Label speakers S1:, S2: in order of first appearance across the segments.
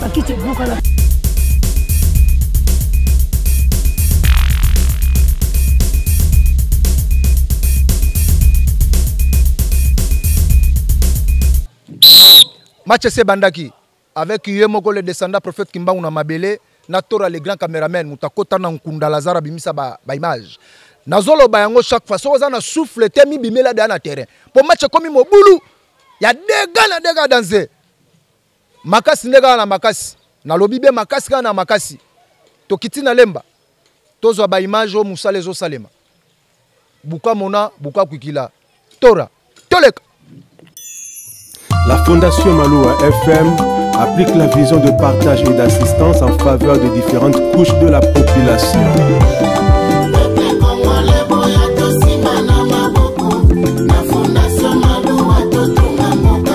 S1: bakiti ebukana
S2: match esi ebandaki avec ye moko le descendant prophète kimbangu na mabele na tora le grand cameraman moto akota na nkunda lazare abimisa baimage ba nazoloba yango chaque fois soki oza na souffle te mibimela deya na terrain mpo match ekomi mobulu ya dega na dega danze makasi nde kaka na makasi nalobi be makasi kaka na makasi tokiti na lemba tozwa baimage oyo mosala ezosalema buka mona buka kwikila tora toleka
S3: La Fondation Maloua FM applique la vision de partage et d'assistance en faveur des différentes couches de la population.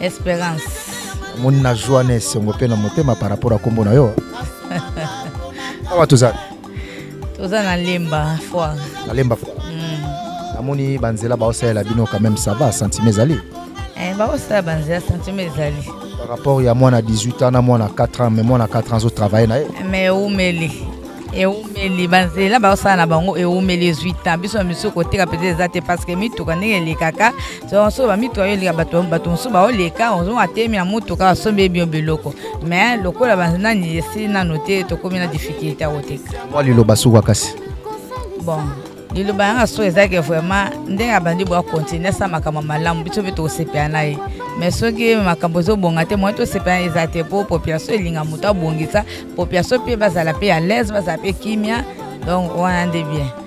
S4: esperance moni na
S2: joie na esengo mpe na motema par rapport ya nkombo na yo awa tozali
S5: toza na lemba foire
S2: na lemba foire mm. namoni banzela baosalela bino quand même ça va sentiment ezali eh,
S5: bakosala banzela sentiment ezali
S2: par rapport ya mwana 18 ans na mwana 4 ans mais mwana 4 ans azotravaille na ye
S5: mais eumeli eumeli banzela baosala na bango eumeli ezwi temps biso na misu koteka mpenza eza te parce que mituka ndenge elekaka donc soki bamitu ayoleka bato bato mosusu baoleka ozongo atemi na motuka asombi ebio biloko mais lokola banani esi nano te tokomi na difficulté ya koteka
S2: mwa liloba suka kasi
S5: bon liloba yanga so ezalaki vraiment ndenge abandi bwa continue asa makambo malamu biso mpe tokosepela na ye mais soki makambo ezobonga te moyen tosepela eza te mpo population elinga moto abongisa population mpe bazala mpe à l'aise bazala mpe kimia donc wana nde bien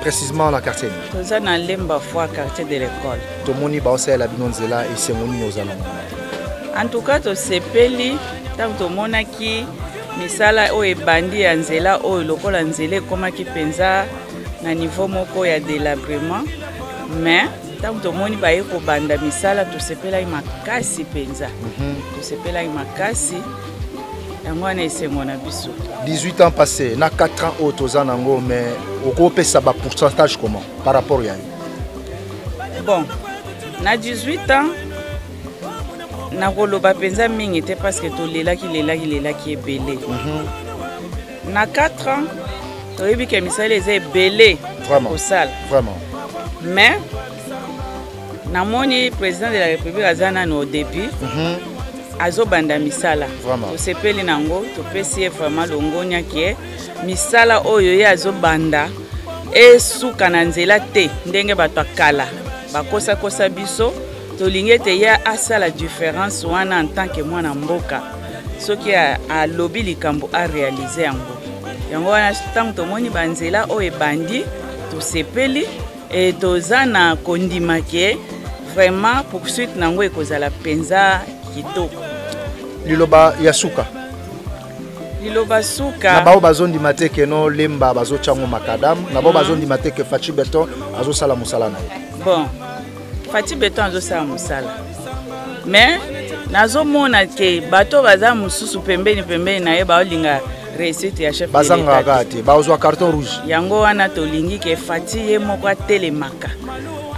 S2: précisément na quartier nini
S6: toza na lemba foi quartier de l'école
S2: tomoni baosalela bino nzela esengo nini oza nango
S6: en tout cas tosepeli ntango tomonaki misala oyo ebandi ya nzela oyo lokola nzela ekomaki mpenza na niveau moko ya délabrement mais ntango tomoni baye kobanda misala tosepelaki makasi mpenza mhm. tosepelaki makasi yango wana esengo na biso
S2: 18 ans passé na 4 ans oyo toza nango mais okopesa ba pourcentage comment par rapport ya yo
S6: bon na 18 ans nakoloba mpenza mingi te parce que tolelaki lelaki lelaki ebele mm -hmm. na 4 ans toyebi ke misala eza ebele kosala mais namoni président de la république aza nanu au début mm -hmm. azobanda misala tosepeli na yango topesi ye vraiment longonya ke misala oyo ye azobanda esuka na nzela te ndenge bato ya kala bakosakosa biso tolingi ete ye asala différence wana en tant que mwana mboka soki alobi likambo arealize yango yango wana ntango tomoni banzela oyo ebandi tosepeli Et toza na kondima ke vraiment poursuite na yango ekozala mpenza kitoko
S2: liloba ya suka
S6: liloba suka
S2: na bao bazondima te ke no lemba bazotya ngo makadam na bao mm. bazondima te ke faci beton azosala mosala na ye
S6: bon faci beton azosala mosala mais nazomona ke bato baza mosusu pembeni pembeni na ye baolinga recette ya chef
S2: bazangaka kaka te bazwa carton rouge
S6: yango wana tolingi ke fati ye moko atelemaka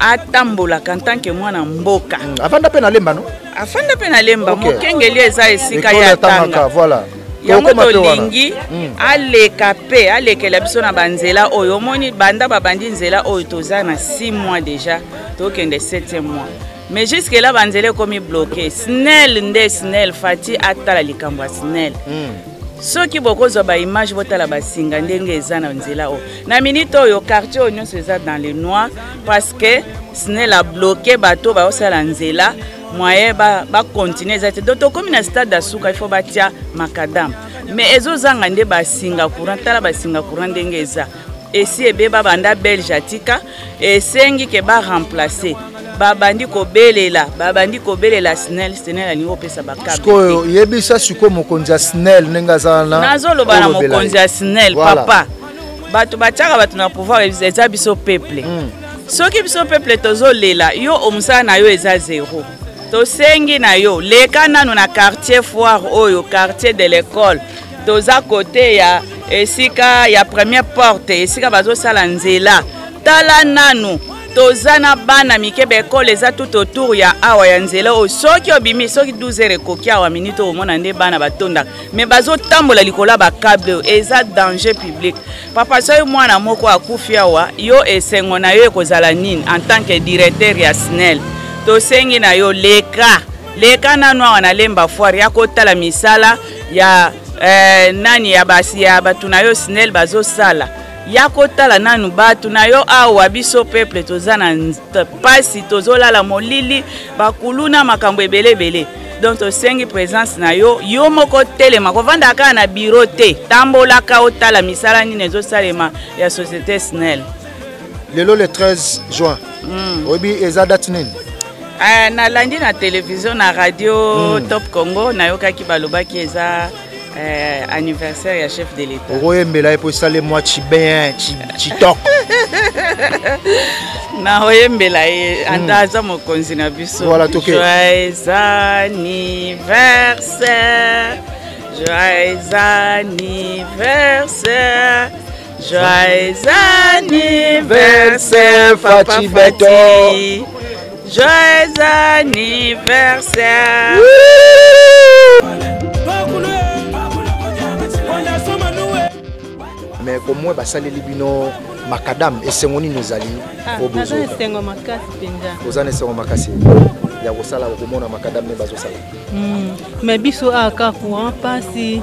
S6: atambolaka ntanke mwana mboka
S2: hmm, afanda mpe na lemba no
S6: afanda mpe na lemba
S2: okay.
S6: mokengeli eza esika ye atanga
S2: voilà
S6: yango tolingi
S2: hmm.
S6: aleka mpe alekela biso na banzela oyo omoni banda babandi nzela oyo toza na 6 mois déjà tokende 7 mois mais jusque là banzela ekomi bloqué snel nde snel fati atala likambo ya snel mm. soki bokozwa baimage botala basinga ndenge eza na nzela oyo na minute oyo quartier oyo nyonso eza dans le noir parce que snel abloke bato baosala nzela moyen bakontinue eza te donc tokómi na stade ya suka ifo batya makadame mais ezozanga nde basinga courant tala basinga courant ndenge eza esi ebeba banda belge atika esengi ke ba remplacer babandi kobelela babandi kobelela snel snel alingi kopesa
S2: bakabsikoyo yebisa sikoyo mokonzi ya snel ndenge aza wana
S6: nazoloba na mokonzi ya snel papa bato batiaka bato na pouvoir eza biso peuple mm. soki biso peuple tozolela yo omosala na yo eza zero tosengi na yo leka nanu na quartier foire oyo quartier de l'école toza kote ya esika ya première porte esika bazosala nzela tala nanu toza na bana mike baekole eza tout autour ya awa ya nzela oyo soki obimi soki 12 heure ekoki awa minute oyo omona nde bana batondaka me bazotambola likolo ya bacable oyo eza danger public papa soki mwana moko akufi awa yo esengo na yo ekozala nini en tant que directeur ya snel tosengi na yo leka leka nanu awa na lemba foire ya kotala misala ya eh, nani ya basi ya bato na yo snel bazosala ya kotala nanu bato na yo awa biso peuple toza na mpasi tozolala molili bakuluna makambo ebele ebele donc tosengi présence na yo yo moko telema kovanda kaka na biro te tambolaka otala misala nini ezosalema ya société snel
S2: lelo le 13 juin mm. oyebi eza date nini
S6: uh, nalandi na televizio na radio mm. top congo nayokaki balobaki eza eh, anniversaire ya chef de l'état
S2: okoyembela ye mpo esale mwa chibien chitok
S6: na oyembela ye hmm. ata aza mokonzi na biso
S2: voilà, toke.
S6: joyeux anniversaire joyeux anniversaire Joyeux anniversaire
S2: Fatih
S6: Beton. Joyeux anniversaire.
S2: mais komwe basaleli bino makadam esengo nini ezali ah,
S7: oza
S2: na
S7: esengo makasi mpenza
S2: oza na esengo makasi ya kosala okomona makadam nde bazosala
S7: mais hmm, biso aka ah, courant mpasi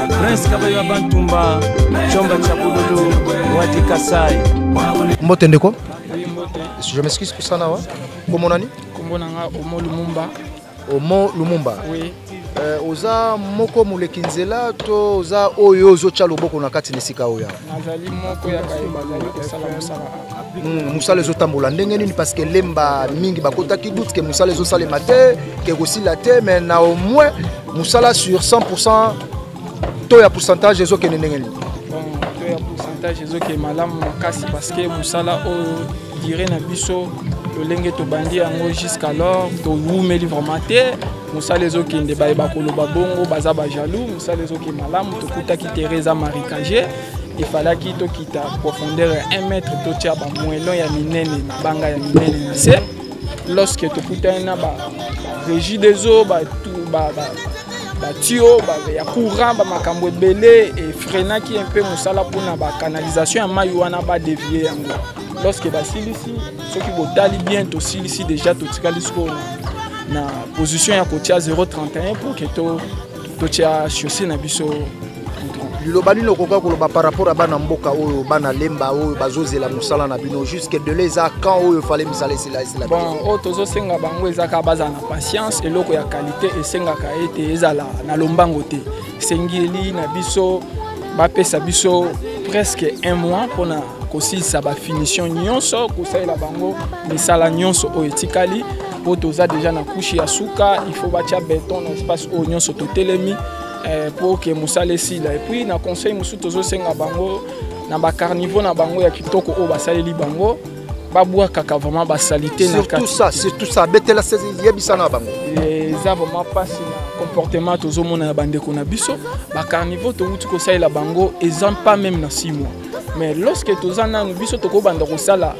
S8: prince kabayo ya bantumba comba ca bululu wadi kasai
S2: mbote ndeko je m'excuse pour ça nawa kombo nani
S9: kombo na nga omo lumumba
S2: omo lumumba
S9: oui.
S2: euh, oza moko moleki nzela to oza oyo ozotya loboko na kati na esika oyo
S9: nazali moko ya baye bazali kosala mosala
S2: hmm, mosala ezotambola ndenge nini parce que lemba mingi bakotaki doute ke mosala ezosalema te ke kosila te mais na au moins musala sur 100% to ya pourcentage ezokende ndenge nini
S9: to ya pourcentage ezokende malamu makasi parce que musala oyo dire na biso lolenge tobandi yango jusqu'alors towumeli vraiment te mosala ezokende baye bakoloba bongo baza bajaloux mosala ezokende malamu tokutaki teresa marikage efalaki tokita profondeur ya 1 mètre totya bamoelon ya minene mabanga ya minene na se lorsque tokutani na ba régie des eaux ba tout ba ba batio ya courant bamakambo ebele efrenaki mpe mosala mpona bacanalisation ya mai wana badevie yango lorsque basilisi soki botali bien tosilisi déjà totikali sikoyo na position ya kotia 031 pour ke totya chaussée na biso
S2: liloba nini okoka koloba par rapport ya bana mboka oyo bana lemba oyo bazozela mosala na bino jusque dele eza camp oyo fale misala esila esila
S9: bon oyo tozosenga bango ezaka bazala na patience eloko ya qualité esengaka ete ezala na lombango te esengeli na biso bapesa biso presque un mois mpona kosilisa bafinition nyonso kosalela bango misala nyonso oyo etikali mpo toza deja na kushe ya suka il faut batya beton na espace oyo nyonso totelemi eh, pour que mosala esila et puis na conseil mosusu tozosenga bango na bacarniveau na bango ya kitoko oyo basaleli bango babwakaka vraiment basalite
S2: surtout ça surtout ça betela yebisa na bango eh,
S9: eza vraiment mpasi na comportement tozomona na bandeko na biso bacarniveau towuti kosalela bango eza mpa meme na 6 mois mais lorsque toza nanu biso tokobanda kosala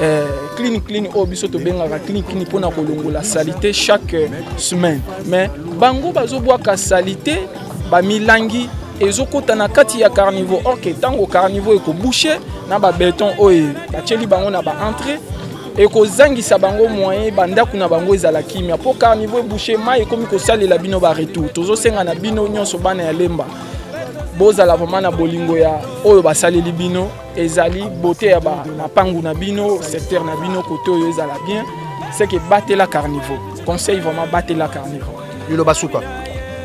S9: Eh, clean clean oyo oh, biso tobengaka clean clean mpo na kolongola salite chaque euh, semaine mais bango bazobwaka salite bamilangi ezokota na kati ya carniveau orke ntango carniveau ekobouche na babeton oyo batyeli bango na baentrée ekozangisa bango moyen bandako na bango ezala kimia mpo carniveau ebouche mai ekomi kosalela bino baretour tozosenga na bino nyonso bana ya lemba bozala vraimen na bolingo ya oyo basaleli bino ezali beauté ya ba mapangu na bino secteur na bino kote oyo ezala bien c'est que batela carniveau conseil vraiment batela carniveau
S2: liloba suka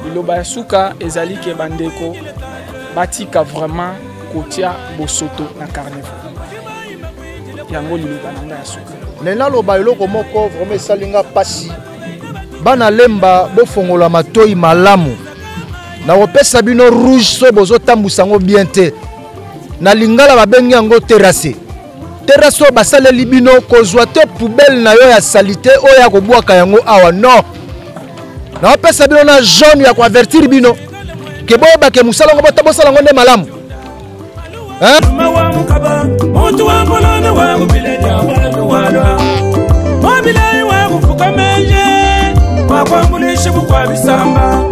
S9: liloba ya suka ezali ke bandeko batika vraiment kotia bosoto na carniveau yango liloba na ngai ya suka
S2: me naloba eloko moko vraiment esali nga mpasi bana lemba bofongola matoi malamu nakopesa bino rouge so bozotambwisa yango bien te na lingala babengi yango terase terase oyo basaleli bino kozwa te poubele na yo ya salite oyo ya kobwaka yango awa non naopesa bino na jaune ya koavertire bino ke boyeba ke mosala yango bota bosala yango nde malamu
S7: mobilei wa kofuka meje wakwambulishe kukwabisamba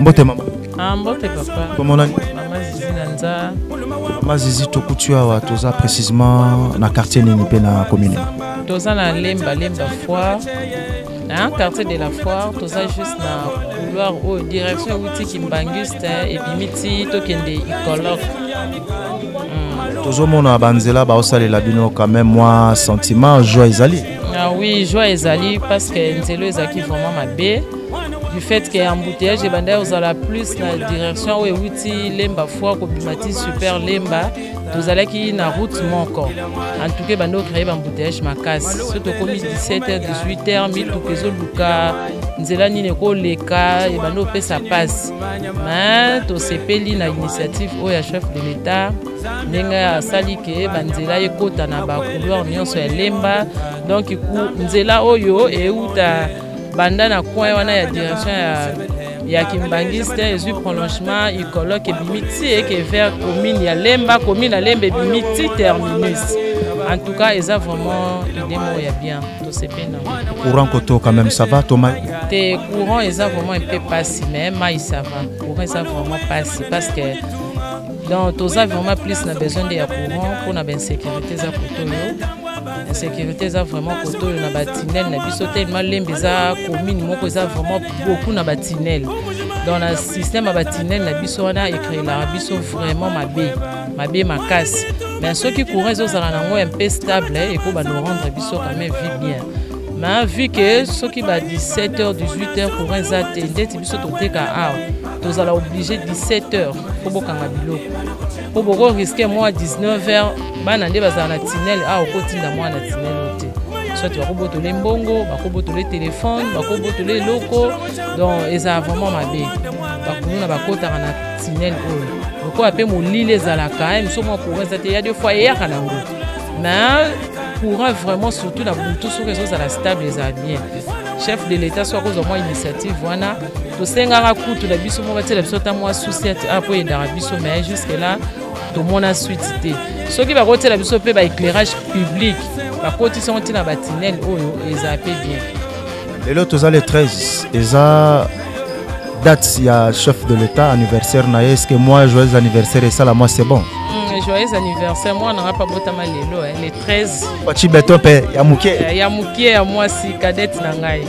S2: mbote mama
S10: ah, mbote papa
S2: komonani
S10: mama zizi na nza
S2: mama zizi tokuti awa toza précisément na quartier nini mpe na commune
S10: toza na lemba lemba foire Hein, quartier de la foire toza juste na couloir oyo oh, direction euti kimbanguiste ebimi ti tokende icolok hmm.
S2: tozomona banzela baosalela bino quand même mwa sentiment joie ezali
S10: ah oui joie ezali parce que nzela ezalaki vraiment mabe du fait que embouteillage ebandaki kozala plus na direction oyo euti lemba foire kobima ti super lemba tozalaki na route moko antuke bando créer bambouteillage makasi so tokomi 17h 18h mituka ezoluka nzela nini ekoleka ebandi opesa mpasi me tosepeli na initiative oyo ya chef de l'etat ndenge asali ke banzela ekota na bacouloir nyonso ya lemba donc nzela oyo euta banda na coin wana ya direction ya ya kimbangiste ezwi prolongement ikoloke ebimi ti eke vers commune ya lemba commune ya lemba ebimi ti terminus en tout cas eza vraiment idée moko ya bien tosepeli na
S2: courant koto quand même ça va to mai
S10: te courant eza vraiment un peu pasi mais mai ça va courant eza vraiment pasi parce que donc toza vraiment plus na besoin nde ya courant mpo na bainsécurité eza koto oyo insécurité eza vraiment koto oyo na batinele na biso tellement lembe eza commune moko eza vraiment beaucoup na batinele donc na système ya batinele na biso wana ecreelaka biso vraiment mabe mabe makasi mais soki courant ezozala na yango ya mpe stable ekoba no rendre biso quand même vie bien mais vu que soki ba 17 h 18 h courant eza te ndeti biso toteka awa tozala oblige 17 heures mpo bokanga biloko mpo boko riske mwa 19 heures bana nde bazala na tinel awa okotinda mwa na tinel o te soit bakobotole mbongo bakobotole telefone bakobotole eloko donc ezala vraiment mabe bakuluna bakotaka na tinel oyo lokola mpe molili ezalaka eh, miso mwa courant eza te ya deux fois eyaka nango mais courant vraiment surtout na butu soki ezozala stable ezala bien chef de l'état soki akozwa mwa initiative wana tosengaka kutu na biso moko batiela biso ata mwa susi ati apo ah, eyendaka biso mais jusque là tomona suite te soki bakotiela biso mpe baéclairage public bakotisi yango ntina batinel oyo eza mpe bien
S11: lelo toza le 13 eza date ya chef de l'état anniversaire na ye eske moi joyeux anniversaire esala moi c'est bon
S10: mm, joyeux anniversaire mwana nga mpe abotama lelo eh, le 13
S11: paci beton mpe ya moke
S10: eh, ya moke ya mwasi cadete na
S12: ngai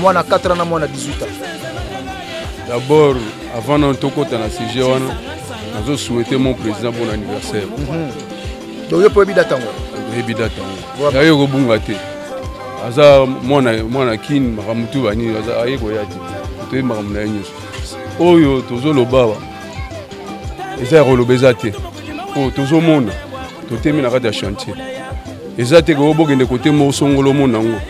S2: mwana 4 ans na mwana 18 ans
S12: d'abord avant nano tokɔta na sujet wana nazo souhaite mon président bon anniversaire mhm.
S2: donc yo mpo oyebi date yango
S12: oyebi date yango naye okobunga te aza mwana mwana kin makambo tu banini aye koya te toyebi makambo na ye nyonso oyo tozoloba wa eza ya koloba eza te oyo tozomona totemi na kati ya chantier eza te koyo bokende kote moko songolo omona yango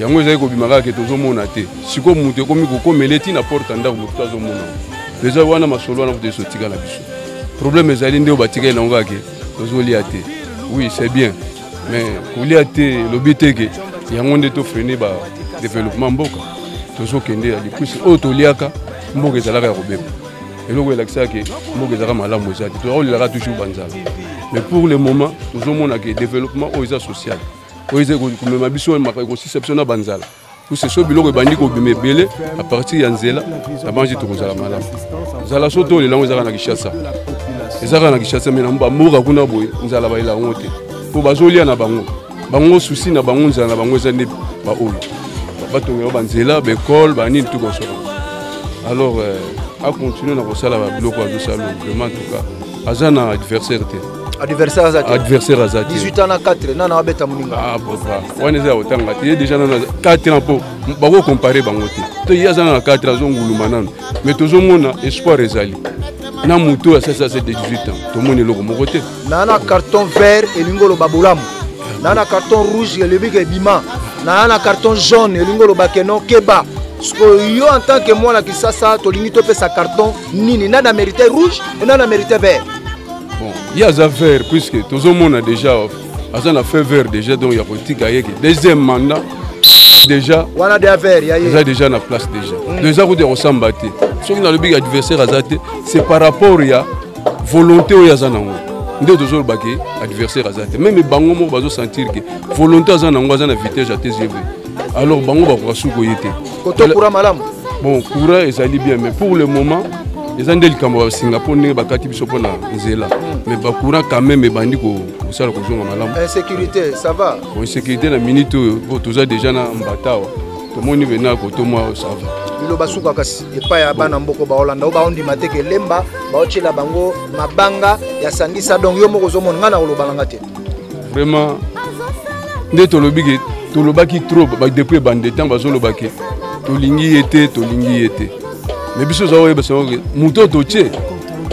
S12: yango ezali kobima kaka ke tozomona te sikoyo moto ekomi kokomele ti na porte ya ndako moto to azomona deja wana masolo wana kutu esotika na biso problème ezali nde oyo batikali nango kaka ke tozolia te oui c'est bien mais kolia te elobi te ke yango nde tofrene ba développement mboka tozokende ya likwisi oyo toliaka mboka ezalaka ya kobeba eloko elakisaka ke mboka ezalaka malamu eza te tozakolelaka toujours banzala mais pour le moment tozomona ke développement oyo eza social oyo eza komema biso ekosisa biso na banzala kuse so biloko ebandi kobima ebele a partir ya nzela na banji tokozala malamu nzala so to olela yango ezaka na kishasa ezaka na kishasa me na bamboka kuna boye nzala balela yango te mpo bazolia na bango bango susi na bango nzala na bango eza nde baoyo batonga yango banzela baekole banini to kosolo alors euh, acontinue na kosala babiloko azosala vraiment en tout cas aza na adversaire te
S2: adversaire aza te
S12: adversaire aza te
S2: 18 ans na 4 nana abeta moninga
S12: ah papa wana eza ya kotanga te ye déjà nana 4 ans mpo bako compare bango te to ye aza nana 4 azonguluma nano mais tozomona espoir ezali na moto oyo asalisa se de 18 ans tomoni eloko moko te
S2: nana carton vert elingi oloba bolamu nana carton rouge elobi ke ebima nana carton jaune elingi oloba ke non keba sikoyo yo en tant que mwana kisasa tolingi topesa carton nini nana merite rouge nana merite vert
S12: bon ye aza vert puisque tozomona déjà aza na fait vert déjà donc ya kotika ye ke deuxième mandat déjà
S2: wana de affaire ya ye
S12: eza déjà na place déjà mm. donc eza kutu ya kosamba te soki nalobi ke adversaire aza te c'est par rapport ya volonté oyo aza nango nde tozoloba ke adversaire aza te meme bango moko bazosentir ke volonté aza nango aza na vitesse ya tgv alors bango bakoka suki koye te
S2: koto courant malamu
S12: bon courant ezali bien mais pour le moment eza nde likambo ya singapour ndenge bakati biso mpo na nzela hmm. mais bacourant quand même ebandi kosala kozonga malamu
S2: insécurité ça va
S12: bon insécurité na minute oyo po toza déjà na mbatawa tomoni bena kotomwa ça va
S2: bilo basuka kasi epai ya bana mboko baolanda oyo baondima te kelemba baotyela bango mabanga ya sangisa donc yo moko ozomona ngai na kolobala nga te
S12: vraiment nde tolobi ke tolobaki trop depuis ebande ntango bazoloba ke tolingi ye te tolingi ye te me biso oza oyeba sango ke moto oyo totye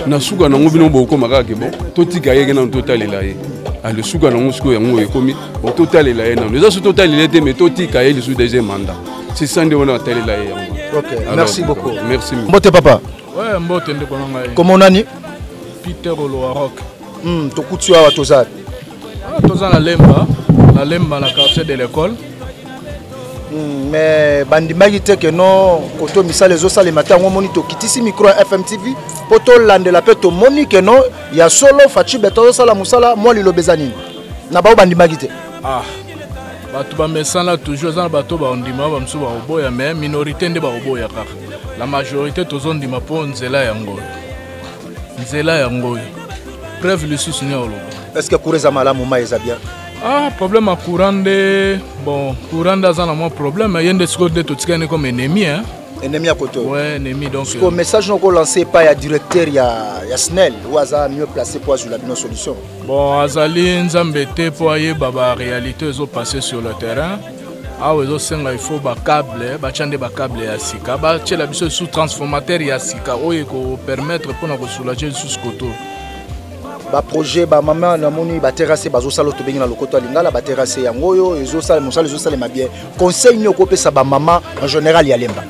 S12: na suka nango bino bokoma kaka ke bon totika ye ke nano totalela ye ale suka nango sikoyo yango ekomi bon totalela ye nano eza so totalela ye te me totika ye lisusu deuxième mandat sisa nde wana atalela ye yango
S2: okay. merci beaucoup
S12: merci
S2: mbote papa
S13: ouais, mbote ndeko na ngai
S2: komonani
S13: peter olowarok
S2: Hmm, tokuti awa toza ah,
S13: toza na lemba na lemba na quartier de l'école
S2: hmm, mais bandimaki te ke no koto misala ezosalema ntango omoni tokitisi micro ya fm tv mpo tolandela mpe tomoni ke no ya solo faci beto azosala mosala mwa liloba eza nini na bao bandimaki te
S13: ah. bato bamesana toujours eza na bato baondima bamosusu bakoboya mais minorité nde bakoboya kaka la majorité tozondima mpo nzela yango oyo nzela yango oyo preuve lisusu nini oloba
S2: est ce que courant eza malamu mai eza bien
S13: ah problème ya courant nde bon courant nde aza na mwa problème ye nde sikoyo nde totikani comme ennemi hein?
S2: ennemi ya koto
S13: ouais, ennemi donc
S2: sikoyo euh, message noko lance epai ya directeur ya, ya snel oyo aza mieux placé mpo azwila bino solution
S13: bon azali nzambe te mpo ayeba baréalité ezopasse sur le terrain awa ezosenga ifo bacable batya nde bacable ya sika batyela biso lisusu transformateur ya sika oyo ekopermettre mpona kosoulage lisusu koto
S2: baprojet bamama namoni baterase bazosala tobengi na lokoto ya lingala baterase yango oyo ezosala mosala ezosalema bien conseil nini okopesa bamama en général ya lemba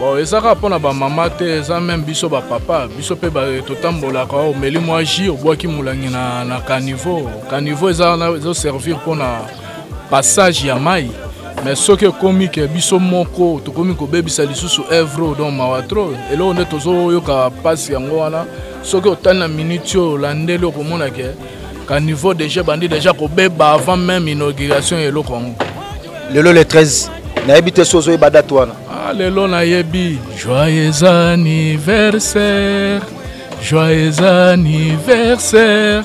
S13: bon eza kaka mpona bamama te eza meme biso bapapa biso mpe totambolaka omeli mwa ji obwaki molangi na, na caniveau caniveau ezoservir mpona passage ya mai mais soki ekomi ke biso moko tokomi kobebisa lisusu evre donc mawa tro eloko nde tozoyoka mpasi yango wana soki otali na minute oyo olandeli okomona ke ka niveau deja bandi deja kobeba avant même inauguration ya eloko yango
S2: lelo le 13 nayebi te so ozoyeba date wana
S13: ah, lelo nayebi joyeux anniversaire joyeux anniversaire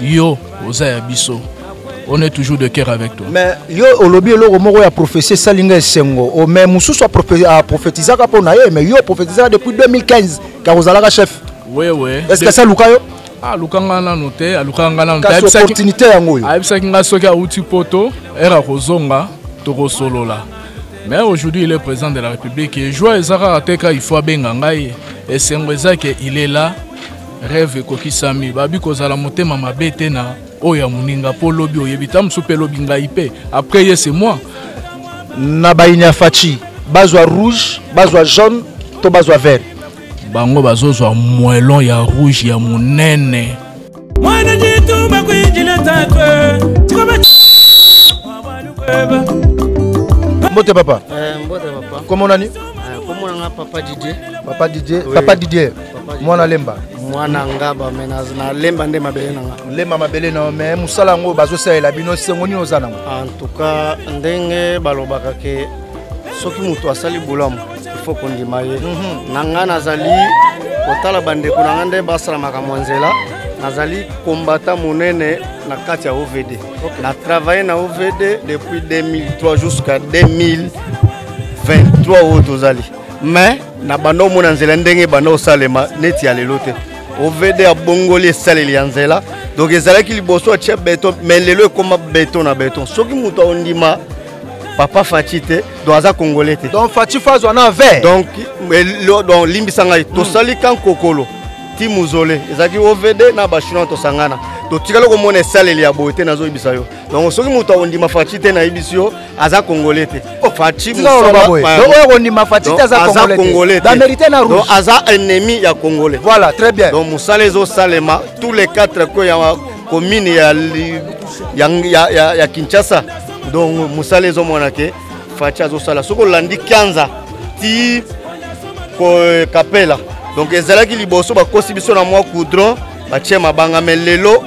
S13: yo oza ya biso on est toujours de cœur avec toi
S2: mais yo olobi eloko moko ya prophétie esali nga esengo oh, mais mosusu aprophétisaka mpo na ye mais yo prophétisaka depuis 2015 kaka ozalaka chef
S13: wewe
S2: est ce que asa luka yo
S13: aluka ah, nga nanu te aluka ah, nga nanu
S2: te opportunité yango oyo
S13: ayebisaki nga soki awuti poto ere akozonga tokosolola mais aujourd'hui il est président de la république joie eza kaka te ka il faut abenga ngai esengo eza ke il est là reve ekokisami babi kozala motema mabe te na oyo ya moninga mpo lobi oyebi ta mosusu mpe lobi ngai mpe après ye se moi
S2: na bayini ya faci bazwa rouge bazwa jaune to bazwa vert
S13: bango bazozwa moelon ya rouge ya monene
S7: mwana jitu bakuinjila tatwe chikoba
S2: mbote papa eh,
S14: mbote papa
S2: komona nini
S14: eh, komona nga papa didier
S2: papa didier papa didier mwana lemba
S14: mwana ngaba me na lemba nde mabele na nga
S2: lemba mabele na me mosala yango bazosalela bino esengo nini oza nango
S14: en tout cas ndenge balobaka ke soki moto asali bolamu ifo kondima ye mhm. na nga nazali kotala bandeko na nga nde basala makambo ya nzela nazali kombata monene na kati ya ovd okay. na travaille na ovd depuis 2003 jusqu'à 2023 oyo tozali mais na banda omona nzela ndenge ebanda kosalema neti ya lelo te ovd abongoli esaleli ya nzela donc ezalaki liboso atye beton me lelo ekoma beton na beton soki moto aondima papa faci te donc aza congolais te
S2: donc faci fazo ana ver
S14: donc donc limbisa ngai hmm. tosali kan kokolo ti mozole ezalaki ovd na bachinois tosangana totikali komona esaleli ya boye te nazoyebisa yo donc soki moto akondima faci te nayebisi yo aza congolais te oh, faciooyo akondima faci te aza congolais bamérite na rouge aza ennemi ya congolais
S2: voilà très bien
S14: donc mosala ezosalema tous les quatre coin ya commune ya, ya, ya, ya, ya kinshasa donc mosala ezomona ke faci azosala soki olandi kianza ti kapela donc ezalaki liboso bakosi biso na mwa coudron batie mabanga me lelo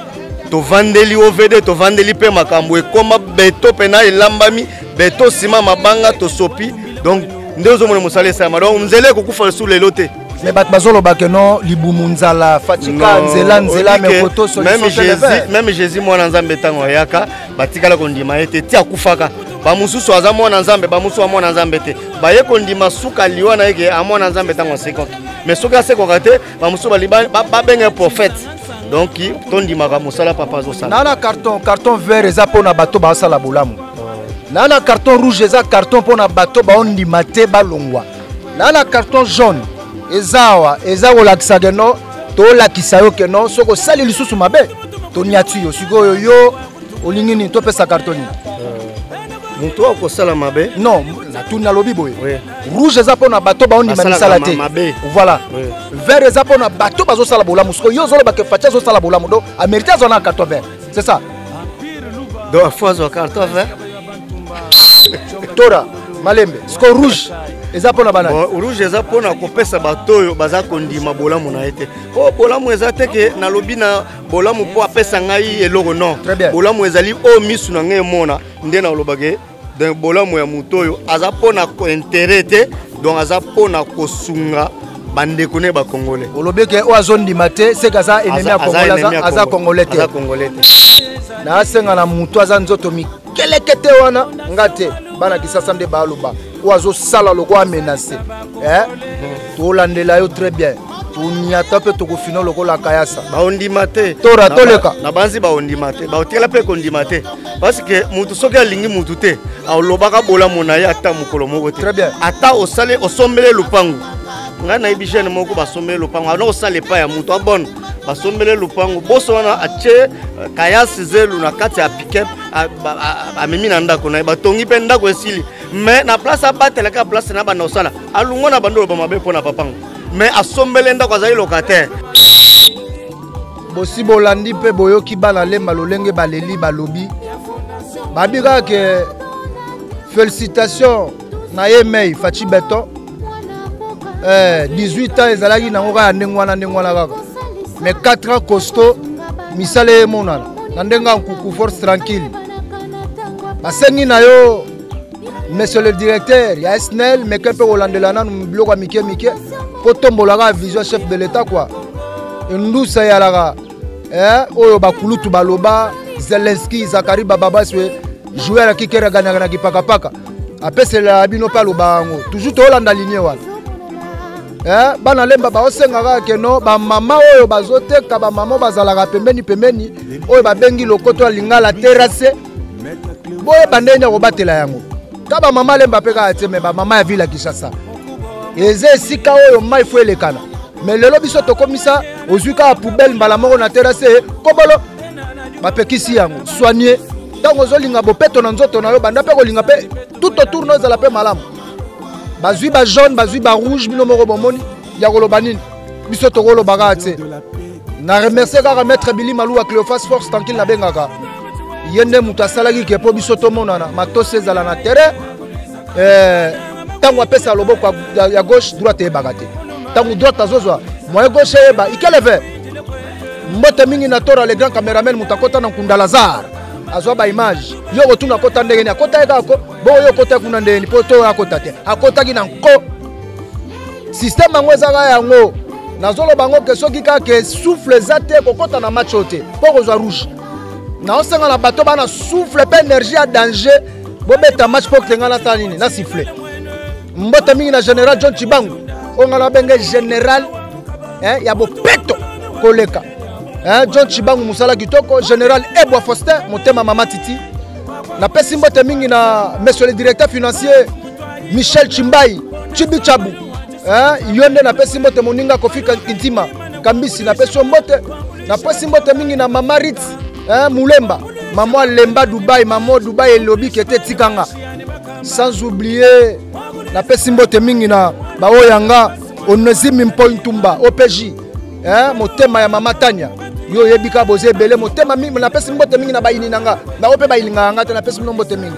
S14: tovandeli ovd tovandeli mpe makambo ekoma beto mpena elambami beto nsima mabanga tosopi donc nde ozomona mosala esalama donc nzela ekokufa lisusu lelo te
S2: mais bato bazoloba ke no libumu nzala fatika nzela nzela
S14: meme jésus mwana nzambe ntango ayaka batikala kondima ye te ti akufaka bamosusu aza mwana nzambe bamosusu amwana nzambe te baye kondima suka liwa na ye ke amwana nzambe ntango asekoki mais soki asekoka te bamosusu babenga ye prophète donc tondimaka mosala papa azosala
S2: na na carton carton vert eza mpo na bato basala bolamu na na carton rouge eza carton mpo na bato baondima te balongwa na na carton jaune eza awa eza kolakisa ke no tolakisa yo ke no soki osali lisusu mabe toniati yo sikoyo yo olingi nini topesa carton nini
S14: moto akosala mabe
S2: non natuni nalobi boye rouge eza mpo na bato baondima misala te voilà vert eza mpo na bato bazosala bolamu sikoyo yo ozoloba ke faci azosala bolamu do amerite azwa na carton vert c'est ça
S14: do afo azwa carton vert
S2: tora malembe sikoyo rouge eza mpo na bana
S14: rouge eza mpo na kopesa bato oyo baza kondima bolamu na ye te mpo bolamu eza te ke nalobi na bolamu mpo apesa ngai eloko non bolamu ezali oyo misu na ngai emona nde nalobake donc bolamu ya moto oyo aza mpo na interet te donc aza mpo na kosunga bandeko ne bakongole
S2: olobi ke oyo azondima te seke aza enemi ya kongole aza kongole te nasenga na moto aza nzoto mikeleke te wana nga te bana kisasa nde baloba oyo azosala lokola amenace eh? tolandela yo très bien tonyata mpe tokofina lokola kayasa
S14: baondima te
S2: tora toleka
S14: na banzi baondima te baotikala mpe kondima te parceke motu soki alingi motu te alobaka bolamu na ye ata mokolo moko te ata osali osombele lopango ngai nayebi jeune moko basombele lopango ana osala epai ya motu abone basombele lopango boso wana atie eh, kayasi zelu na kati ya pikep amemi na ndako na ye batongi mpe ndako esili mais na place abatelaka place na banda kosala alungwa na bandi oloba mabe mpo na papango mais asombele ndako azali locataire
S2: bosi bolandi mpe boyoki bana lemba lolenge baleli balobi babi kaka ke félicitation na ye mei faci beton eh, 18 ans ezalaki nango kaka ndenge wana ndenge wana kaka mais 4 ans costo misala emonana na ndenge ya nkuku force tranquille basengi na yo monsieur le directeur ya snel meke mpe kolandela nanu biloko ya mike mike mpo tombolaka vision chef de l'état kua endusa eyalaka eh, oyo bakulutu baloba zelenski zakari bababaswe joueur ya kikere aganaka na kipakapaka apeselelaka bino mpe aloba yango toujours tolanda linie wana eh, bana lemba baosengaka keno bamama oyo bazoteka bamama bazalaka pembeni pembeni oyo babengi lokoto ya lingala terase boyeba ndenge ya kobatela yango ka bamama lemba mpe kaka te me bamama ya ville ya kinshasa eza esika oyo mai fo elekana me lelo biso tokomisa ozwi kaka poubele mbala moko na terase kobolo bapekisi yango soigne ntango ozolinga bopeto na nzoto na yo banda mpe kolinga mpe tout autour no ezala mpe malamu bazwi ba jaune bazwi ba rouge bino moko bomoni ya koloba nini biso tokoloba kaka te na remercie kaka maître bili maluwa cleofas force tranquille nabengaka ye nde moto asalaki ke mpo biso tomonana matosi ezala na terrain eh, ntango apesa loboko ya gauche droite eyebaka te ntango droite azozwa moyen gauche eyeba ikeleve mbote mingi na tora le grand cameraman moto akota na nkunda lazare azwa baimage yo okotuna akota ndenge nini akota ye kaka ko bongo yo okota kuna ndenge nini mpo to akota te akotaki na nko système yango ezanga yango nazoloba yango ke soki kaka ke souffle eza te kokɔta na match oyo te mpo kozwa rouge naosenga na bato bana souffle mpe énergie ya danger bobeta match mpo kenga nasala nini na siffle mbote mingi na général john cibangu oyo ngai nabenge général eh, ya bopeto koleka eh, john cibangu mosala kitoko général ebwa faustin motema mama titi napesi mbote mingi na monsieur le directeur financier michel chimbai chibichabu eh, yo nde napesi mbote moninga kofika kintima kambisi napesi yo mbote napesi mbote mingi na mama rit eh, mulemba mama lemba dubai mama dubai elobi kete etikanga sans oublier napesi mbote mingi na baoyo yanga onesime mpo ntumba opj eh, motema ya mama tania yo oyebi ka boza ebele motema mingi napesi mbote mingi na bayini na nga bango mpe bayilinga yanga te napesi bino mbote mingi